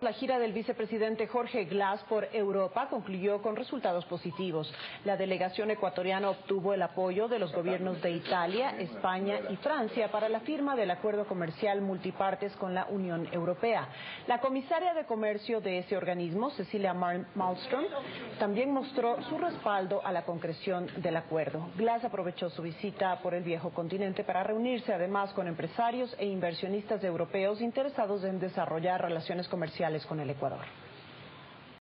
La gira del vicepresidente Jorge Glass por Europa concluyó con resultados positivos. La delegación ecuatoriana obtuvo el apoyo de los gobiernos de Italia, España y Francia para la firma del acuerdo comercial multipartes con la Unión Europea. La comisaria de comercio de ese organismo, Cecilia Malmström, también mostró su respaldo a la concreción del acuerdo. Glass aprovechó su visita por el viejo continente para reunirse además con empresarios e inversionistas europeos interesados en desarrollar relaciones comerciales con el Ecuador.